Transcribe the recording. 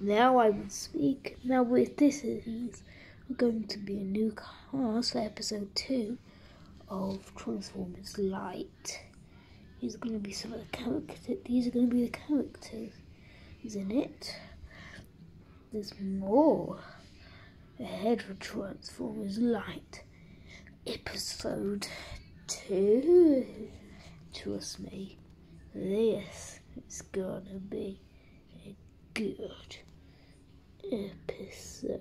now I will speak. Now with this is going to be a new cast for episode two of Transformers Light. These are going to be some of the characters. These are going to be the characters, isn't it? There's more ahead for Transformers Light, episode two. Trust me, this is gonna be good episode.